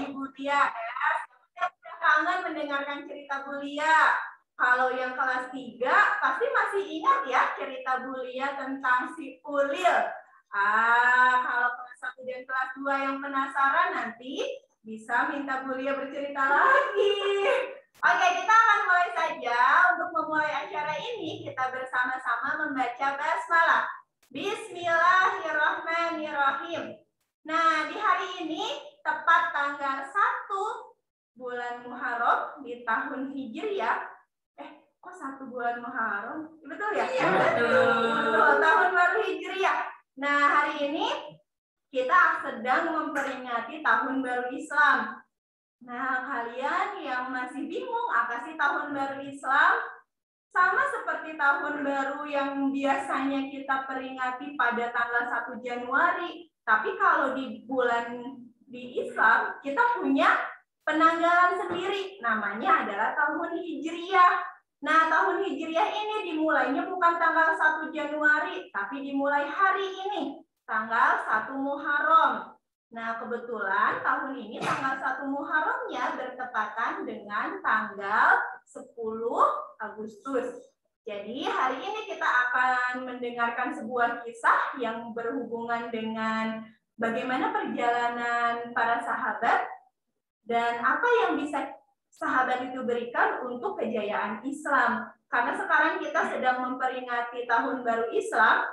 dari Bulia ya. Sudah kangen mendengarkan cerita Bulia. Kalau yang kelas 3 pasti masih ingat ya cerita Bulia tentang si Ulil. Ah, kalau kelas 1 dan kelas 2 yang penasaran nanti bisa minta Bulia bercerita lagi. Oke, kita akan mulai saja. Untuk memulai acara ini, kita bersama-sama membaca basmalah. Bismillahirrahmanirrahim. Nah, di hari ini tepat tanggal 1 bulan Muharram di tahun Hijriah kok satu bulan Muharram? Betul ya? Iya, betul. Tahun baru Hijriah. Nah, hari ini kita sedang memperingati tahun baru Islam. Nah, kalian yang masih bingung apa sih tahun baru Islam? Sama seperti tahun baru yang biasanya kita peringati pada tanggal 1 Januari. Tapi kalau di bulan di Islam, kita punya penanggalan sendiri. Namanya adalah tahun Hijriah. Nah, tahun Hijriah ini dimulainya bukan tanggal 1 Januari, tapi dimulai hari ini, tanggal 1 Muharram. Nah, kebetulan tahun ini tanggal 1 Muharramnya bertepatan dengan tanggal 10 Agustus. Jadi, hari ini kita akan mendengarkan sebuah kisah yang berhubungan dengan bagaimana perjalanan para sahabat dan apa yang bisa sahabat itu berikan untuk kejayaan Islam. Karena sekarang kita sedang memperingati tahun baru Islam,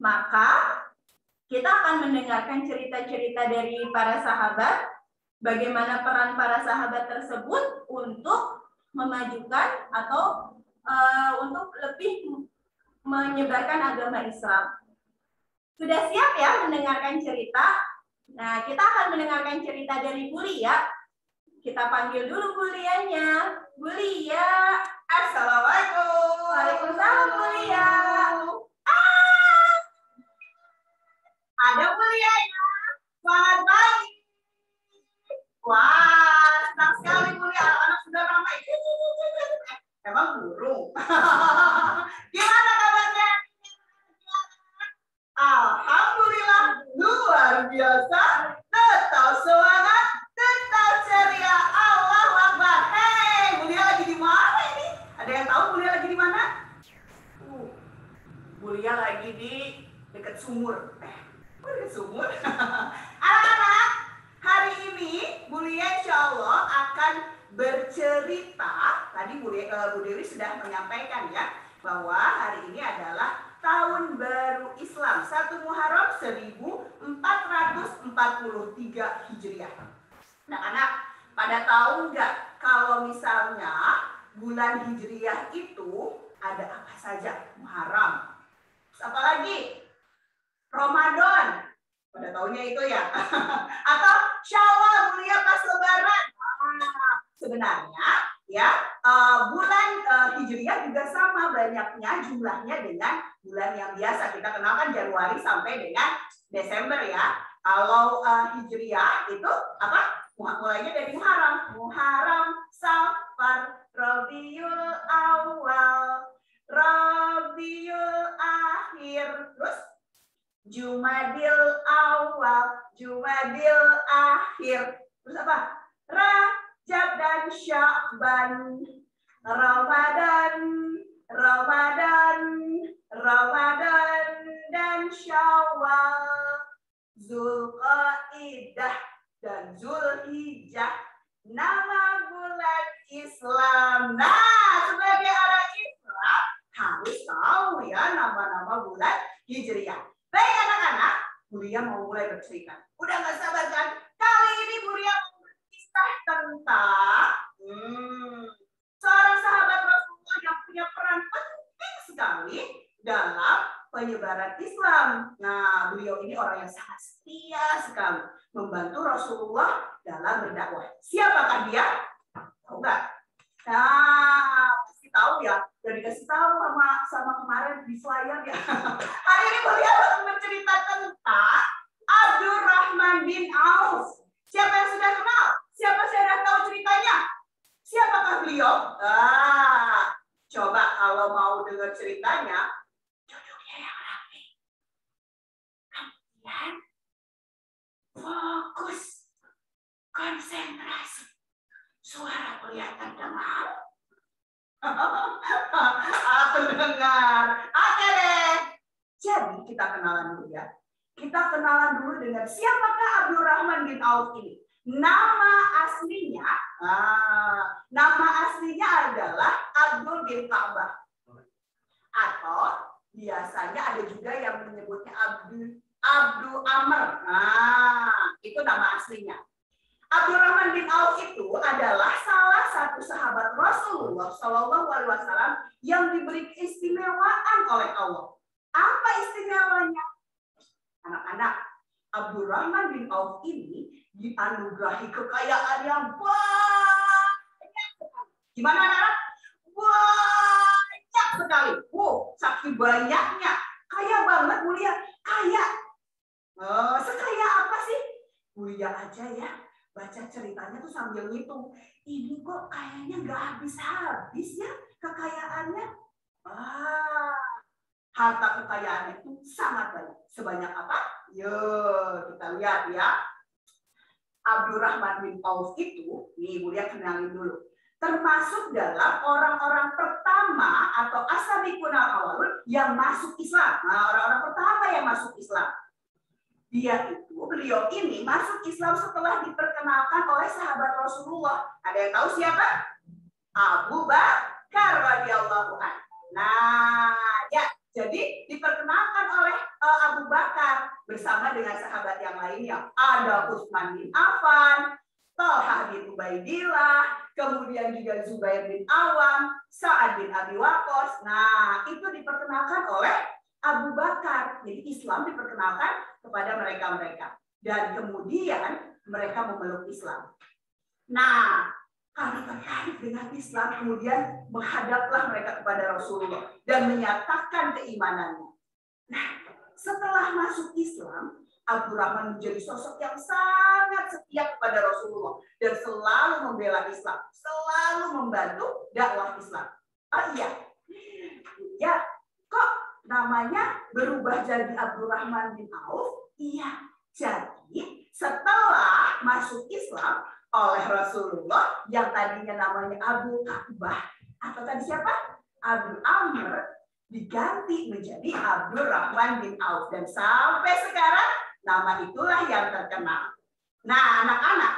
maka kita akan mendengarkan cerita-cerita dari para sahabat, bagaimana peran para sahabat tersebut untuk memajukan atau uh, untuk lebih menyebarkan agama Islam. Sudah siap ya mendengarkan cerita? Nah, kita akan mendengarkan cerita dari Buli ya. Kita panggil dulu bulianya. Bulia. Assalamualaikum. Waalaikumsalam Bulia. Ah! Ada bulianya. Selamat pagi. Wah, senang sekali Bulia. Anak-anak sudah ramai. Emang burung. Gimana kabarnya? Alhamdulillah luar biasa. Tetap semangat Tetap ceria Allah Akbar. Hei, Mulia lagi di mana ini? Ada yang tahu Mulia lagi di mana? Uh, Mulia lagi di dekat sumur. Eh, kok dekat sumur? Anak-anak, hari ini Mulia insya Allah akan bercerita. Tadi Bu, uh, Bu Dewi sudah menyampaikan ya bahwa hari ini adalah tahun baru Islam 1 Muharram 1443 Hijriah. Anak-anak, pada tahu nggak kalau misalnya bulan Hijriah itu ada apa saja? Muharram. apa lagi? Ramadan. Pada tahunnya itu ya. Atau Syawal mulia pas lebaran. Ah, sebenarnya ya uh, bulan uh, Hijriah juga sama banyaknya jumlahnya dengan bulan yang biasa. Kita kenalkan Januari sampai dengan Desember ya. Kalau uh, Hijriah itu apa? mulainya dari Muharram. Muharram, Safar, Rabiul Awal, Rabiul Akhir, terus Jumadil Awal, Jumadil Akhir, terus apa? Rajab dan Syakban, Ramadan, Ramadan, Ramadan dan Syawal, Zulqaidah, dan Zulhijjah nama bulan Islam. Nah, sebagai orang Islam harus tahu ya nama-nama bulan Hijriah. Baik anak-anak, Buria mau mulai bercerita. Udah nggak sabar kan? Kali ini Buria mau berkisah tentang hmm, seorang sahabat Rasulullah yang punya peran penting sekali dalam penyebaran Islam. Nah, beliau ini orang yang sangat setia sekali membantu Rasulullah dalam berdakwah. Siapakah dia? Tahu nggak? Nah, pasti tahu ya. Udah dikasih tahu sama sama kemarin di flyer ya. Hari ini beliau bercerita tentang Abdurrahman bin Auf. Siapa yang sudah kenal? Siapa sudah tahu ceritanya? Siapakah beliau? Ah, coba kalau mau dengar ceritanya, duduknya yang rapi. Kemudian fokus konsentrasi. Suara kelihatan dengar. Pendengar. Oke deh. Jadi kita kenalan dulu ya. Kita kenalan dulu dengan siapakah Abdurrahman bin Auf ini. Nama aslinya, ah, nama aslinya adalah Abdul bin Ka'bah. Atau biasanya ada juga yang menyebutnya Abdul Abdul Amr. Nah, itu nama aslinya. Abdurrahman bin Auf itu adalah salah satu sahabat Rasulullah Shallallahu Alaihi Wasallam yang diberi keistimewaan oleh Allah. Apa istimewanya? Anak-anak, Abdurrahman bin Auf ini dianugerahi kekayaan yang banyak Gimana anak-anak? Banyak sekali. Wow, saking banyaknya. Kaya banget mulia. Kaya. Oh, sekaya apa sih? Mulia aja ya. Baca ceritanya tuh sambil ngitung. Ini kok kayaknya nggak habis-habis ya kekayaannya. Ah, harta kekayaannya itu sangat banyak. Sebanyak apa? Yuk, kita lihat ya. Abdurrahman bin Auf itu, nih Mulia kenalin dulu, termasuk dalam orang-orang pertama atau ashabikun awalun yang masuk Islam. Nah, orang-orang pertama yang masuk Islam. Dia itu, beliau ini masuk Islam setelah diperkenalkan oleh sahabat Rasulullah. Ada yang tahu siapa? Abu Bakar radhiyallahu anhu. Nah, ya, jadi diperkenalkan oleh uh, Abu Bakar bersama dengan sahabat yang lainnya. Ada Utsman bin Affan, Talha bin Ubaidillah, kemudian juga Zubair bin Awam, Sa'ad bin Abi Waqqas. Nah, itu diperkenalkan oleh Abu Bakar. Jadi Islam diperkenalkan kepada mereka-mereka. Dan kemudian mereka memeluk Islam. Nah, karena tertarik dengan Islam, kemudian menghadaplah mereka kepada Rasulullah dan menyatakan keimanannya. Nah, setelah masuk Islam, Abdurrahman menjadi sosok yang sangat setia kepada Rasulullah dan selalu membela Islam, selalu membantu dakwah Islam. Oh iya, ya namanya berubah jadi Abdurrahman bin Auf? Iya, jadi setelah masuk Islam oleh Rasulullah yang tadinya namanya Abu Ka'bah atau tadi siapa? Abu Amr diganti menjadi Abdul Rahman bin Auf dan sampai sekarang nama itulah yang terkenal. Nah, anak-anak,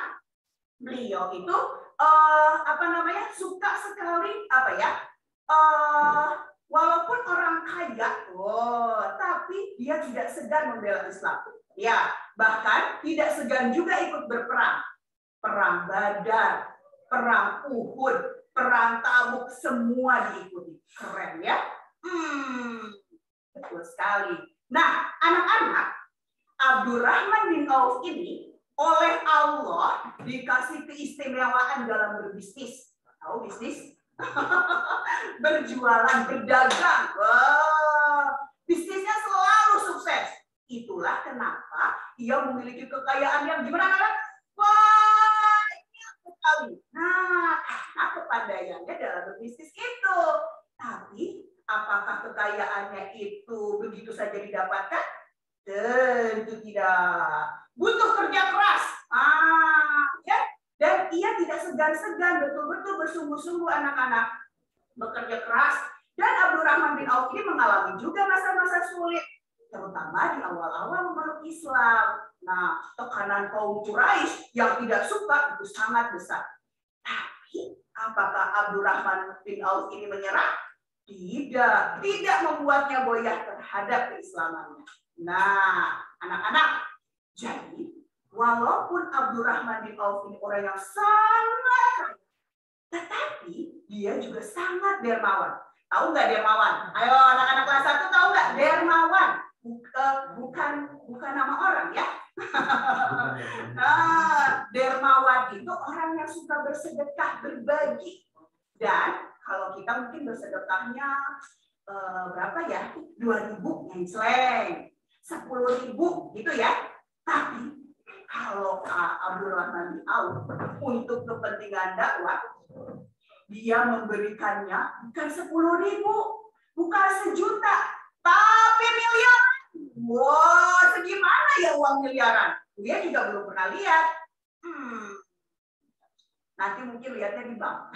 beliau itu uh, apa namanya suka sekali apa ya? Uh, walaupun orang kaya, oh, tapi dia tidak segan membela Islam. Ya, bahkan tidak segan juga ikut berperang. Perang Badar, perang Uhud, perang Tabuk semua diikuti. Keren ya? Hmm, betul sekali. Nah, anak-anak, Abdurrahman bin Auf ini oleh Allah dikasih keistimewaan dalam berbisnis. Tahu bisnis? Berjualan, berdagang. Wow. Bisnisnya selalu sukses. Itulah kenapa ia memiliki kekayaan yang gimana anak? Banyak sekali. Nah, karena kepandaiannya dalam berbisnis itu. Tapi Apakah kekayaannya itu begitu saja didapatkan? Tentu tidak. Butuh kerja keras. Ah, ya. Dan ia tidak segan-segan, betul-betul bersungguh-sungguh anak-anak bekerja keras. Dan Abdurrahman bin Auf ini mengalami juga masa-masa sulit, terutama di awal-awal memeluk Islam. Nah, tekanan kaum Quraisy yang tidak suka itu sangat besar. Tapi apakah Abdurrahman bin Auf ini menyerah? Tidak, tidak membuatnya goyah terhadap keislamannya. Nah, anak-anak, jadi walaupun Abdurrahman bin Auf ini orang yang sangat tetapi dia juga sangat dermawan. Tahu nggak dermawan? Ayo anak-anak kelas satu tahu nggak dermawan? Bukan, bukan bukan nama orang ya. nah, dermawan itu orang yang suka bersedekah, berbagi. Dan kalau kita mungkin bersedekahnya uh, berapa ya? 2000 yang sepuluh ribu gitu ya. Tapi kalau Abdul Rahman bin Auf untuk kepentingan dakwah, dia memberikannya bukan sepuluh ribu, bukan sejuta, tapi miliaran. Wow, segimana ya uang miliaran? Dia juga belum pernah lihat. Hmm, Nanti mungkin lihatnya di bank.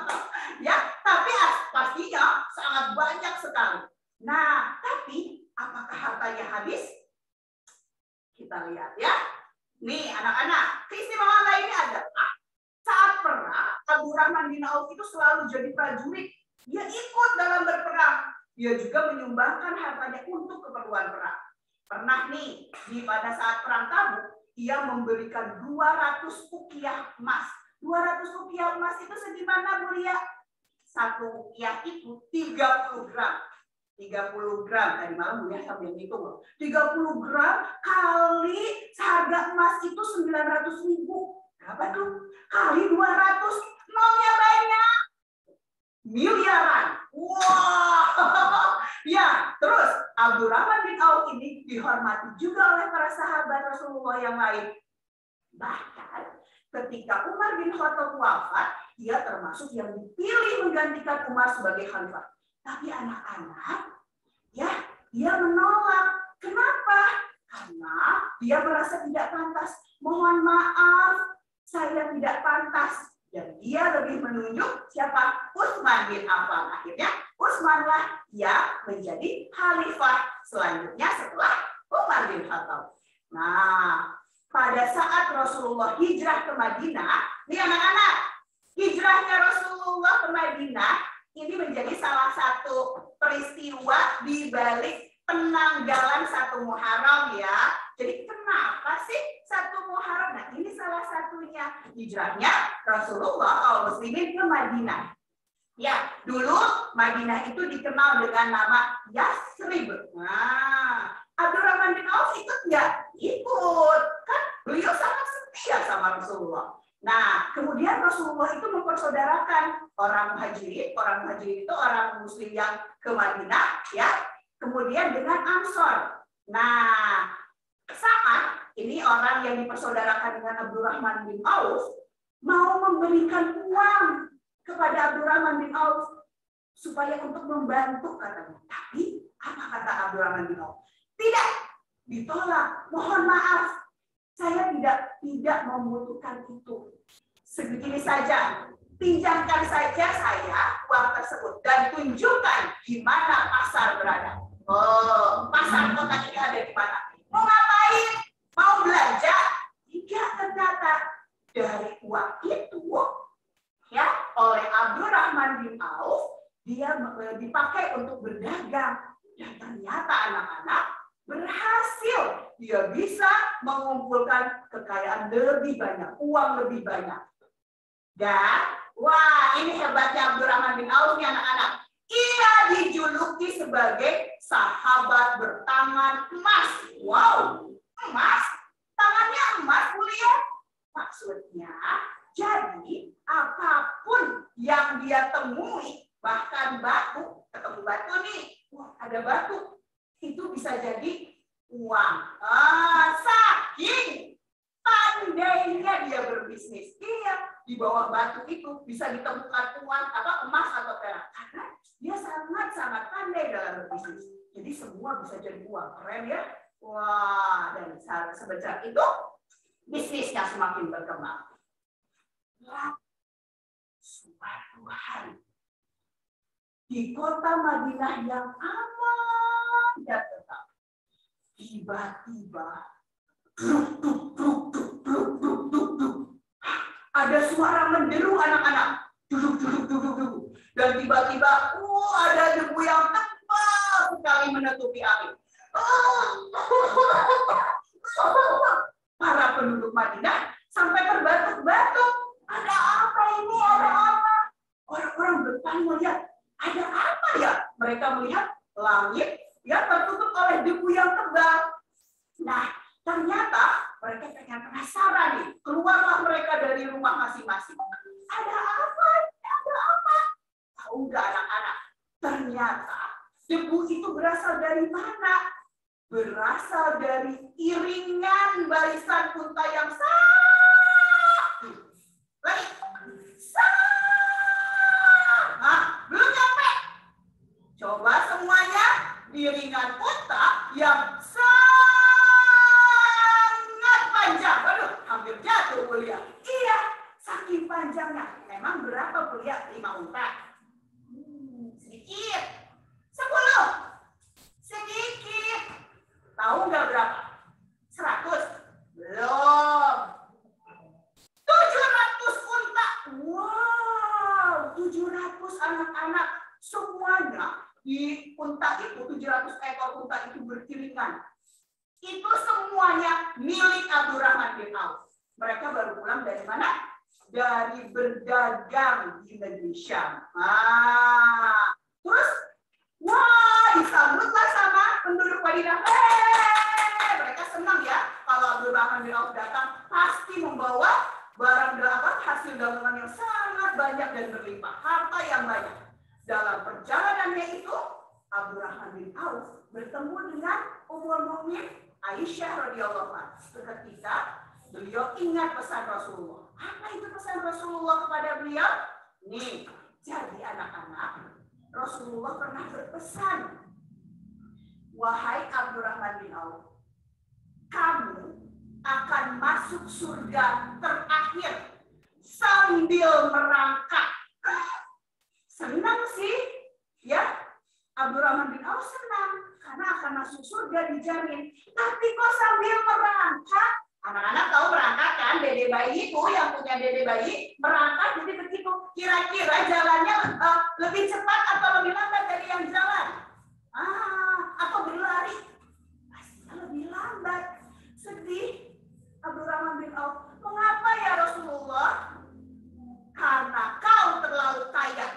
ya, tapi pastinya sangat banyak sekali. Nah, tapi apakah hartanya habis? Kita lihat ya. Nih anak-anak, keistimewaan lainnya adalah saat perang, Abdurrahman bin Auf itu selalu jadi prajurit. Dia ikut dalam berperang. Dia juga menyumbangkan hartanya untuk keperluan perang. Pernah nih, di pada saat perang Tabuk, ia memberikan 200 ukiah emas. 200 ukiah emas itu segimana mulia? Satu ukiah itu 30 gram. 30 gram tadi malam Buya sambil ngitung loh. 30 gram kali seharga emas itu 900 ribu. Berapa tuh? Kali 200, nolnya banyak. Miliaran. Wow. ya, terus Abdurrahman bin Auf ini dihormati juga oleh para sahabat Rasulullah yang lain. Bahkan ketika Umar bin Khattab wafat, dia termasuk yang dipilih menggantikan Umar sebagai khalifah. Tapi anak-anak, ya, dia menolak. Kenapa? Karena dia merasa tidak pantas. Mohon maaf, saya tidak pantas. Dan dia lebih menunjuk siapa? Utsman bin Affan. Akhirnya Utsmanlah yang menjadi khalifah selanjutnya setelah Umar bin Khattab. Nah, pada saat Rasulullah hijrah ke Madinah, nih anak-anak, hijrahnya Rasulullah ke Madinah ini menjadi salah satu peristiwa di balik penanggalan satu Muharram ya. Jadi kenapa sih satu Muharram? Nah ini salah satunya hijrahnya Rasulullah kaum muslimin ke Madinah. Ya, dulu Madinah itu dikenal dengan nama Yasrib. Nah, Abdurrahman bin Auf ikut nggak? Ikut. Kan beliau sangat setia sama Rasulullah. Nah, kemudian Rasulullah itu mempersaudarakan orang muhajirin. Orang muhajirin itu orang muslim yang ke Madinah, ya. Kemudian dengan Ansor. Nah, saat ini orang yang dipersaudarakan dengan Abdurrahman bin Auf mau memberikan uang kepada Abdurrahman bin Auf supaya untuk membantu katanya. Tapi apa kata Abdurrahman bin Auf? Tidak, ditolak. Mohon maaf, saya tidak tidak membutuhkan itu. Segini saja, pinjamkan saja saya uang tersebut dan tunjukkan di mana pasar berada. Oh, pasar kota ini ada di mana? Mau ngapain? Mau belanja? Tidak ternyata dari uang itu ya oleh Abdurrahman bin Auf dia dipakai untuk berdagang dan ternyata anak-anak berhasil dia bisa mengumpulkan kekayaan lebih banyak, uang lebih banyak. Dan wah ini hebatnya Abdurrahman bin Auf nih anak-anak. Ia dijuluki sebagai sahabat bertangan emas. Wow, emas? Tangannya emas, mulia? Maksudnya, jadi apa pun yang dia temui, bahkan batu, ketemu batu nih, wah ada batu, itu bisa jadi uang. Ah, saking pandainya dia berbisnis. Iya, di bawah batu itu bisa ditemukan uang apa emas atau perak. Karena dia sangat-sangat pandai dalam berbisnis. Jadi semua bisa jadi uang. Keren ya? Wah, dan sebesar itu bisnisnya semakin berkembang. Suatu hari di kota Madinah yang aman tidak tetap. Tiba-tiba ada suara menderu anak-anak. Duduk, duduk, duduk, duduk. Dan tiba-tiba, oh, ada debu yang tebal sekali menutupi angin. Para penduduk Madinah sampai terbatuk-batuk. Ada apa ini? Ada apa? Orang-orang bertanya melihat, ada apa ya? Mereka melihat langit ya tertutup oleh debu yang tebal. Nah, ternyata mereka pengen penasaran nih. Keluarlah mereka dari rumah masing-masing. Ada apa? Ada apa? Tahu nggak anak-anak? Ternyata debu itu berasal dari mana? Berasal dari iringan barisan unta yang sakit. Baik. Nah, belum nyampe. Coba semuanya iringan otak yang sangat panjang. Aduh, hampir jatuh mulia. Iya, saking panjang banyak. Memang berapa kuliah? Lima unta. Hmm, sedikit. Sepuluh. Sedikit. Tahu nggak berapa? Seratus. Belum. Tujuh ratus unta. Wow, tujuh ratus anak-anak. Semuanya di unta itu, tujuh ratus ekor unta itu beriringan. Itu semuanya milik Abdurrahman bin Auf. Mereka baru pulang dari mana? Dari berdagang di negeri Syam. Ah, terus, wah disambutlah sama penduduk Madinah. Hei, mereka senang ya kalau Abdurrahman bin Auf datang pasti membawa barang apa hasil dagangan yang sangat banyak dan berlimpah, harta yang banyak. Dalam perjalanannya itu, Abdurrahman bin Auf bertemu dengan Ummul Mukmin Aisyah radhiyallahu anha. Seketika beliau ingat pesan Rasulullah. Apa itu pesan Rasulullah kepada beliau? Nih, jadi anak-anak, Rasulullah pernah berpesan, wahai Abdurrahman bin Auf, kamu akan masuk surga terakhir sambil merangkak. Senang sih, ya. Abdurrahman bin Auf senang karena akan masuk surga dijamin. Tapi kok sambil merangkak? Anak-anak tahu merangkak kan? Dede bayi itu yang punya dede bayi merangkak jadi begitu. Kira-kira jalannya uh, lebih cepat atau lebih lambat dari yang jalan? Ah, atau berlari? Pastinya lebih lambat. Sedih. Abdurrahman bin Auf, mengapa ya Rasulullah? Karena kau terlalu kaya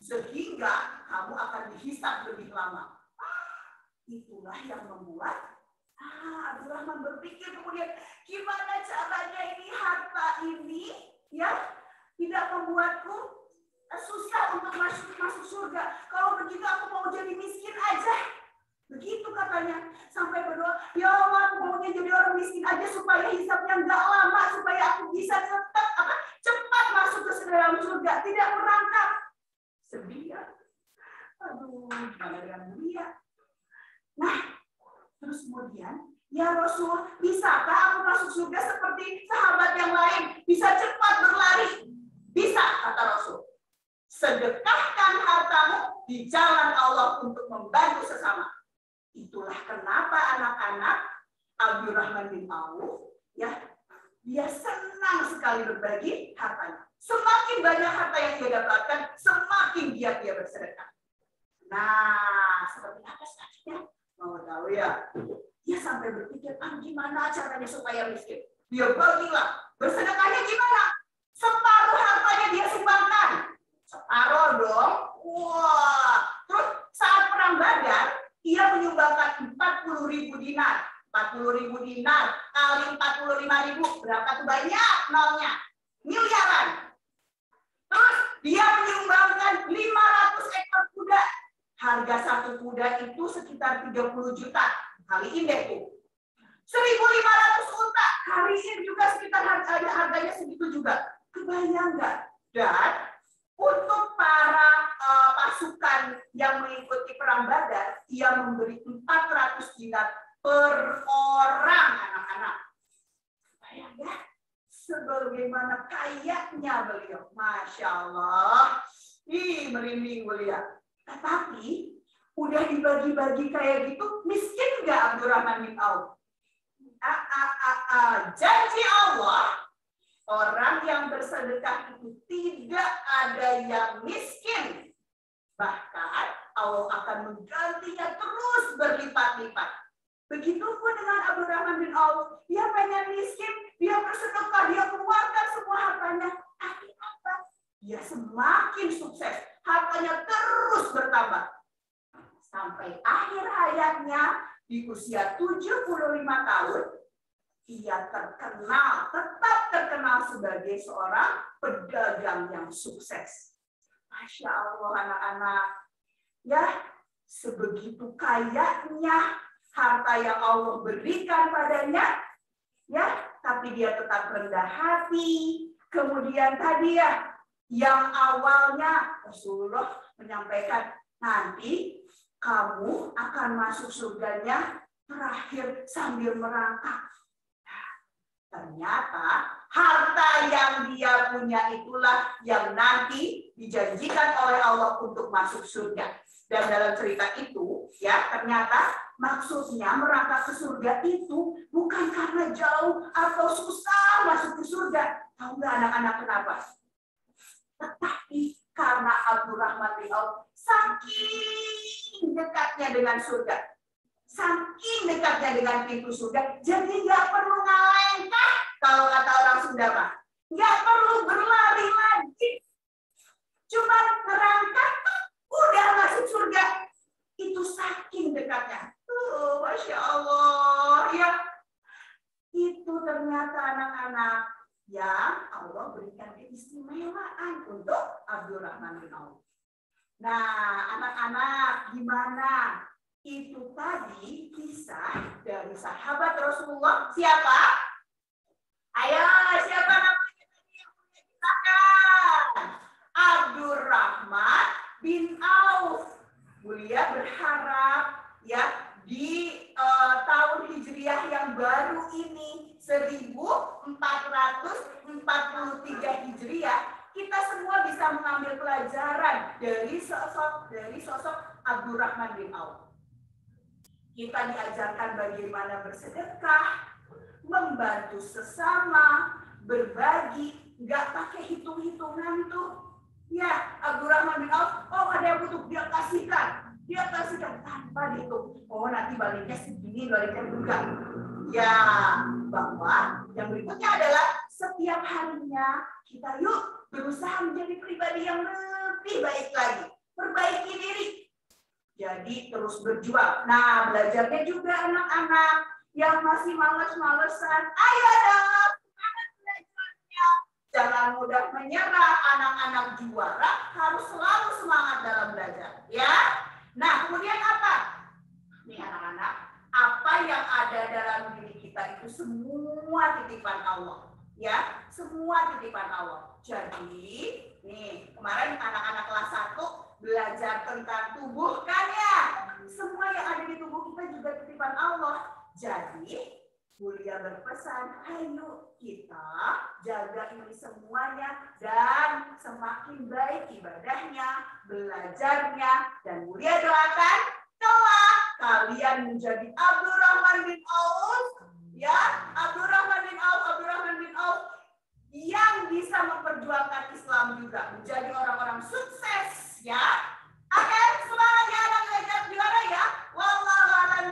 sehingga kamu akan dihisap lebih lama. Itulah yang membuat ah, Abdurrahman berpikir kemudian gimana caranya ini harta ini ya tidak membuatku susah untuk masuk masuk surga. Kalau begitu aku mau jadi miskin aja. Begitu katanya. Sampai berdoa, ya Allah aku maunya jadi orang miskin aja supaya hisapnya nggak lama, supaya aku bisa cepat apa cepat masuk ke dalam surga, tidak merangkak. Sedih ya. Aduh, gimana dengan mulia? Nah, terus kemudian, ya Rasul, bisakah aku masuk surga seperti sahabat yang lain? Bisa cepat berlari? Bisa, kata Rasul. Sedekahkan hartamu di jalan Allah untuk membantu sesama. Itulah kenapa anak-anak Abdurrahman bin Auf ya dia senang sekali berbagi hartanya. Semakin banyak harta yang dia dapatkan, semakin giat dia bersedekah. Nah, seperti apa selanjutnya? Mau tahu ya? Dia sampai berpikir, ah, gimana caranya supaya miskin? Dia bagilah. Bersedekahnya gimana? Separuh hartanya dia sumbangkan. Separuh dong. Wah. Terus saat perang Badar, ia menyumbangkan 40 ribu dinar. 40 ribu dinar kali 45 ribu. Berapa tuh banyak nolnya? Miliaran. Terus dia menyumbangkan 500 ekor kuda. Harga satu kuda itu sekitar 30 juta. Kaliin deh tuh. 1.500 unta. Kaliin juga sekitar harganya, harganya segitu juga. Kebayang nggak? Dan untuk para uh, pasukan yang mengikuti perang Badar, ia memberi 400 dinar per orang anak-anak. Bayang ya? Sebagaimana kayaknya beliau. Masya Allah. Ih, merinding beliau. Tetapi, udah dibagi-bagi kayak gitu, miskin nggak Abdurrahman bin Auf? A -a -a -a. Janji Allah, orang yang bersedekah itu tidak ada yang miskin. Bahkan Allah akan menggantinya terus berlipat-lipat. Begitupun dengan Abdurrahman bin Auf. Dia pengen miskin, dia bersedekah, dia keluarkan semua hartanya. Tapi apa? Dia semakin sukses. Hartanya terus bertambah. Sampai akhir hayatnya di usia 75 tahun, ia terkenal, tetap terkenal sebagai seorang pedagang yang sukses. Masya Allah anak-anak. Ya, sebegitu kayanya harta yang Allah berikan padanya, ya, tapi dia tetap rendah hati. Kemudian tadi ya, yang awalnya Rasulullah menyampaikan nanti kamu akan masuk surganya terakhir sambil merangkak. Ternyata Harta yang dia punya itulah yang nanti dijanjikan oleh Allah untuk masuk surga. Dan dalam cerita itu, ya ternyata maksudnya merangkak ke surga itu bukan karena jauh atau susah masuk ke surga. Tahu nggak anak-anak kenapa? Tetapi karena Abdurrahman bin Auf saking dekatnya dengan surga, saking dekatnya dengan pintu surga, jadi nggak perlu ngalengkah kalau kata orang Sunda mah. Nggak perlu berlari lagi. Cuma merangkak udah masuk surga. Itu saking dekatnya. Oh, Masya Allah. Ya, itu ternyata anak-anak yang Allah berikan keistimewaan untuk Abdurrahman bin Auf. Nah, anak-anak gimana? Itu tadi kisah dari sahabat Rasulullah. Siapa? Ayo, siapa namanya tadi yang punya? Abdurrahman bin Auf. Mulia berharap ya di uh, tahun Hijriah yang baru ini 1443 Hijriah kita semua bisa mengambil pelajaran dari sosok dari sosok Abdurrahman bin Auf. Kita diajarkan bagaimana bersedekah, membantu sesama, berbagi, nggak pakai hitung-hitungan tuh Ya, Abdurrahman bin Auf, oh ada yang butuh, dia kasihkan. Dia kasihkan tanpa dihitung. Oh nanti baliknya segini, baliknya juga. Ya, bahwa yang berikutnya adalah setiap harinya kita yuk berusaha menjadi pribadi yang lebih baik lagi. Perbaiki diri. Jadi terus berjuang. Nah, belajarnya juga anak-anak yang masih males-malesan. Ayo dong, Jangan mudah menyerah, anak-anak juara harus selalu semangat dalam belajar. Ya, Nah, kemudian apa? Nih anak-anak, apa yang ada dalam diri kita itu semua titipan Allah. Ya, semua titipan Allah. Jadi, nih kemarin anak-anak kelas 1 belajar tentang tubuh kan ya? Semua yang ada di tubuh kita juga titipan Allah. Jadi, Mulia berpesan, ayo kita jaga ini semuanya dan semakin baik ibadahnya, belajarnya, dan Mulia doakan kelak kalian menjadi Abdurrahman bin Auf, ya Abdurrahman bin Auf, Abdurrahman bin Auf yang bisa memperjuangkan Islam juga menjadi orang-orang sukses, ya. Oke, semangat ya anak belajar juara ya. Wallahu a'lam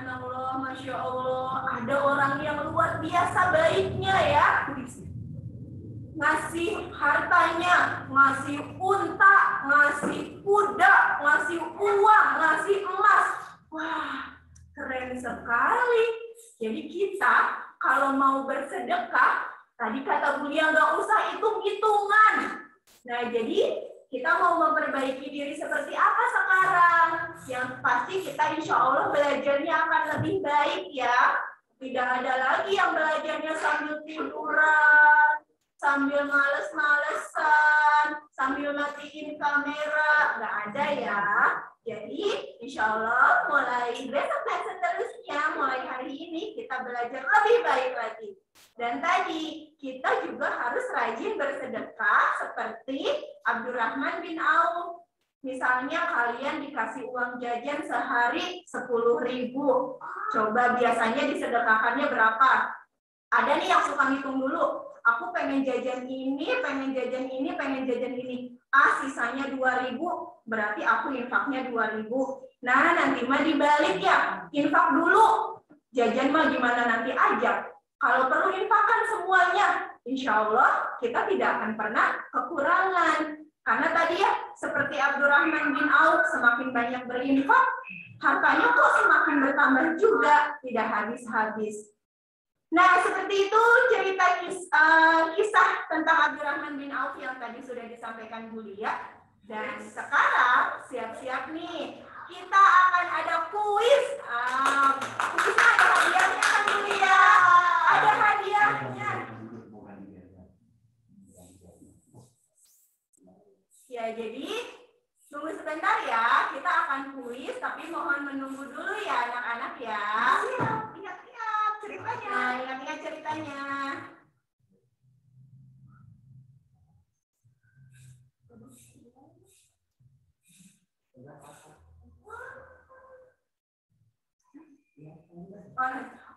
subhanallah, masya Allah, ada orang yang luar biasa baiknya ya. Ngasih hartanya, ngasih unta, ngasih kuda, ngasih uang, ngasih emas. Wah, keren sekali. Jadi kita kalau mau bersedekah, tadi kata Bulia nggak usah hitung-hitungan. Nah, jadi kita mau memperbaiki diri seperti apa sekarang? Yang pasti kita insya Allah belajarnya akan lebih baik ya. Tidak ada lagi yang belajarnya sambil tiduran, sambil males-malesan, sambil matiin kamera. Nggak ada ya. Jadi insya Allah mulai besok dan seterusnya, mulai hari ini kita belajar lebih baik lagi. Dan tadi kita juga harus rajin bersedekah seperti Abdurrahman bin Auf. Misalnya kalian dikasih uang jajan sehari 10 ribu. Coba biasanya disedekahkannya berapa? Ada nih yang suka ngitung dulu. Aku pengen jajan ini, pengen jajan ini, pengen jajan ini. Ah, sisanya 2 ribu, berarti aku infaknya 2 ribu. Nah, nanti mah dibalik ya. Infak dulu. Jajan mah gimana nanti aja. Kalau perlu infakkan semuanya, insya Allah kita tidak akan pernah kekurangan. Karena tadi ya, seperti Abdurrahman bin Auf, semakin banyak berinfak, hartanya kok semakin bertambah juga, tidak habis-habis. Nah, seperti itu cerita kis, uh, kisah tentang Abdurrahman bin Auf yang tadi sudah disampaikan Bu Lia. Dan sekarang siap-siap nih, kita akan ada kuis. Uh, kuisnya ada hadiahnya kan Bu Lia? Ada hadiahnya. Ya, jadi tunggu sebentar ya. Kita akan kuis, tapi mohon menunggu dulu ya anak-anak ya. Siap. Nah, ingat-ingat ceritanya.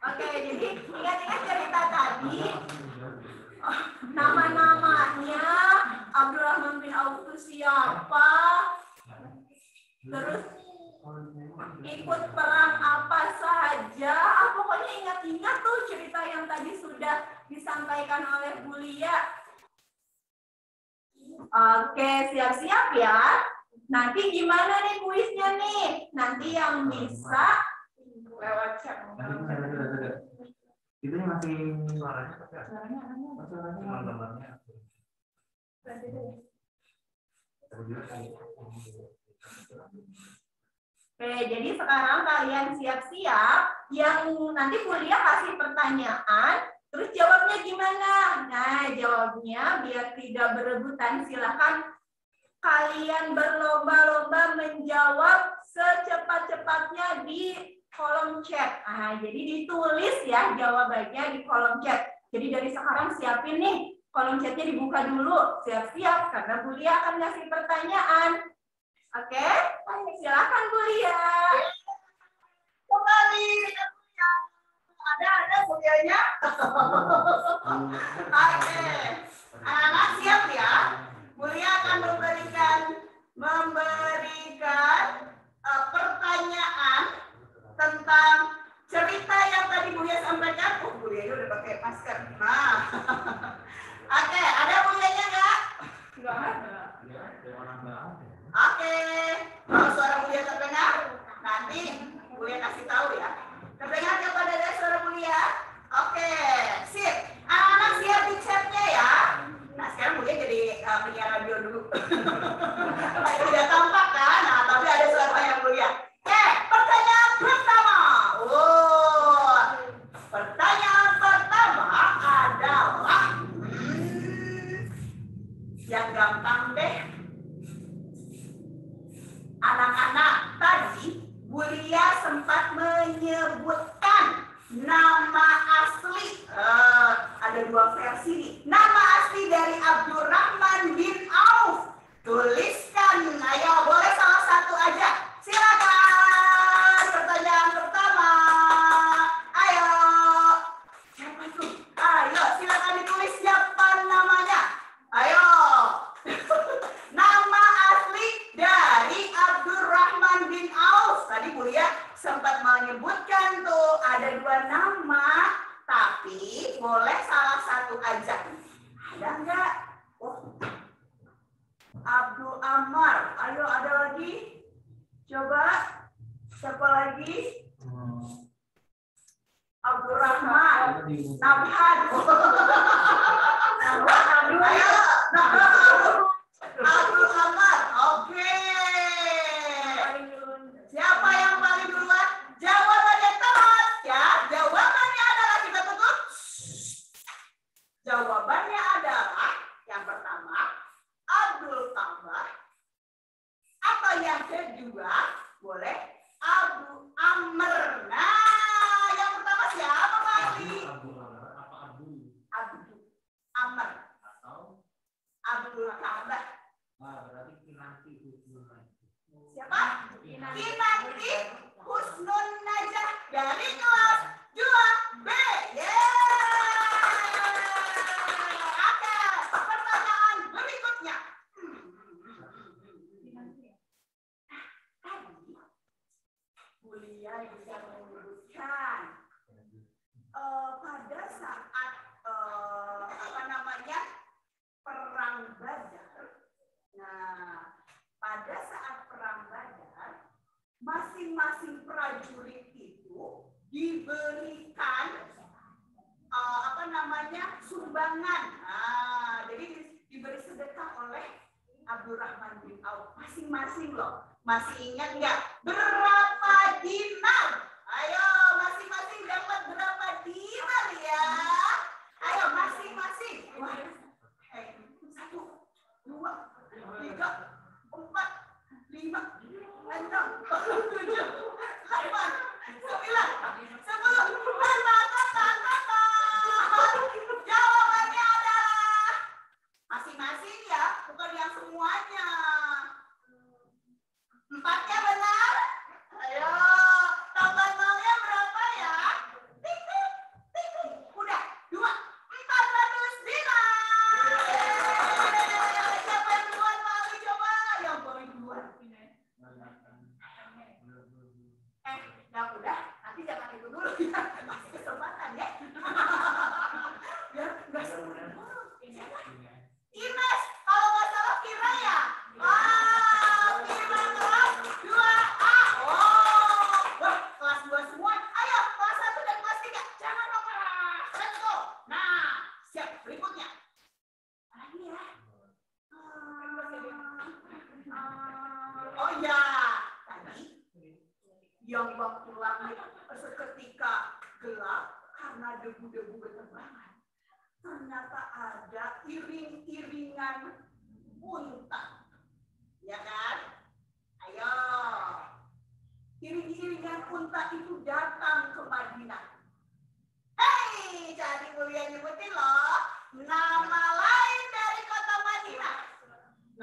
Oke, jadi ingat-ingat cerita tadi. Nama-namanya Abdurrahman bin Auf itu siapa? Terus ikut perang apa ingat-ingat tuh cerita yang tadi sudah disampaikan oleh Bu Lia. Oke, siap-siap ya. Nanti gimana nih kuisnya nih? Nanti yang bisa lewat chat. Itu masih suaranya Suaranya ada. Oke, jadi sekarang kalian siap-siap. Yang nanti kuliah kasih pertanyaan, terus jawabnya gimana? Nah, jawabnya biar tidak berebutan, silakan kalian berlomba-lomba menjawab secepat-cepatnya di kolom chat. Nah, jadi ditulis ya jawabannya di kolom chat. Jadi dari sekarang siapin nih, kolom chatnya dibuka dulu. Siap-siap, karena Bu Lia akan ngasih pertanyaan. Oke, silakan Bu Lia. Kembali. Ada ada mulianya. Oke. Anak-anak siap ya. Mulia akan memberikan memberikan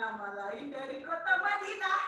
Nama lain dari kota Madinah.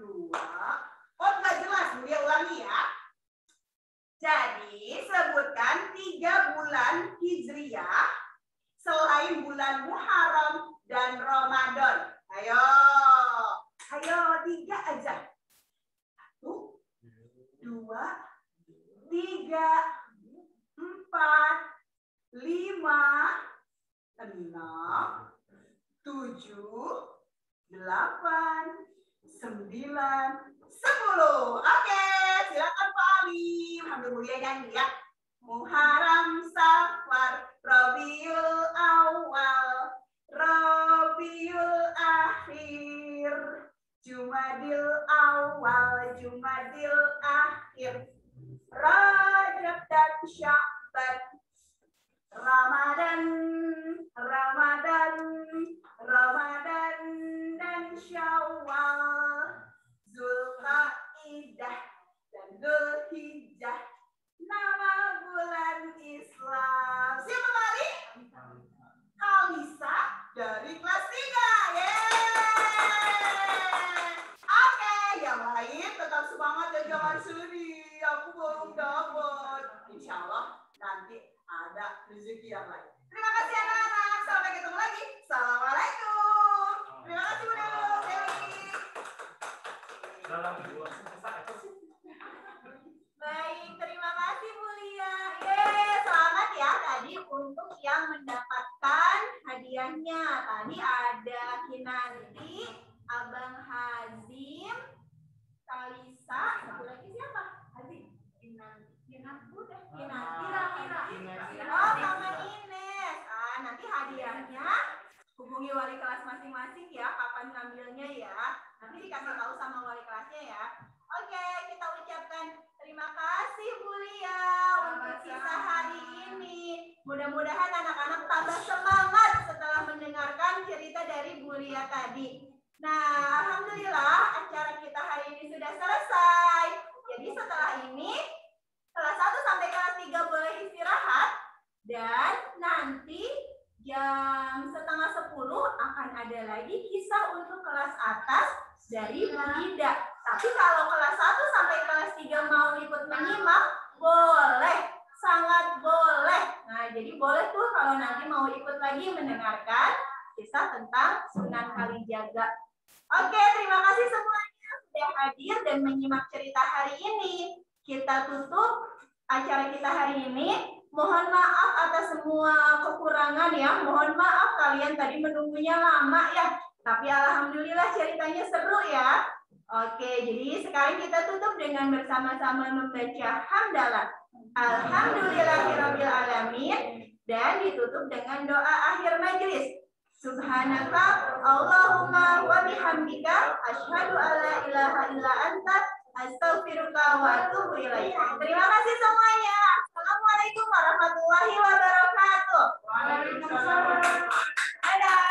dua. Oh, nggak jelas. Dia ulangi ya. Jadi, sebutkan tiga bulan Hijriah selain bulan Muharram dan Ramadan. Ayo. Ayo, tiga aja. Satu, dua, tiga, empat, lima, enam, tujuh, delapan, sembilan, sepuluh. Oke, silakan Pak Ali. Ambil mulia nyanyi ya. Muharram, Safar, Rabiul Awal, Rabiul Akhir, Jumadil Awal, Jumadil Akhir, Rajab dan Syaban, Ramadan, Ramadan, Ramadan dan Syawal. Zulkaidah dan Dzulhijjah. Nama bulan Islam. Siapa kali? Kalisa dari kelas 3. Yeay! Oke, yang lain tetap semangat dan jangan sedih. Aku belum dapat. Insya Allah nanti ada rezeki yang lain. Terima kasih anak-anak. Sampai ketemu lagi. Assalamualaikum. Terima kasih Bu Dewi. Dalam dua semester apa sih? Baik, terima kasih Bu Lia. Yeay, selamat ya tadi untuk yang mendapatkan hadiahnya. Tadi ada Kinanti, Abang Hazim, Kalisa, satu lagi siapa? Hazim. Kinanti. Kinanti udah. Kinanti, Rafira. Oh, sama Ines. Ah, nanti hadiahnya hubungi wali kelas masing-masing ya, kapan ngambilnya ya. Nanti dikasih tahu sama wali kelasnya ya. Oke, kita ucapkan terima kasih Bu Lia untuk kisah hari ini. Mudah-mudahan anak-anak tambah semangat setelah mendengarkan cerita dari Bu Lia tadi. Nah, alhamdulillah acara kita hari ini sudah selesai. Jadi setelah ini kelas 1 sampai kelas 3 boleh istirahat dan nanti jam setengah 10 akan ada lagi kisah untuk kelas atas dari Bu. Tapi kalau kelas 1 sampai kelas 3 mau ikut menyimak, boleh. Sangat boleh. Nah, jadi boleh tuh kalau nanti mau ikut lagi mendengarkan kisah tentang Sunan Kalijaga. Oke, terima kasih semuanya sudah hadir dan menyimak cerita hari ini. Kita tutup acara kita hari ini. Mohon maaf atas semua kekurangan ya. Mohon maaf kalian tadi menunggunya lama ya. Tapi alhamdulillah ceritanya seru ya. Oke, jadi sekarang kita tutup dengan bersama-sama membaca hamdalah. Alhamdulillahirabbil alamin dan ditutup dengan doa akhir majlis. Subhanaka Allahumma wa bihamdika asyhadu alla ilaha illa anta astaghfiruka wa atubu ilaik. Terima kasih semuanya. Assalamualaikum warahmatullahi wabarakatuh. Waalaikumsalam. Dadah.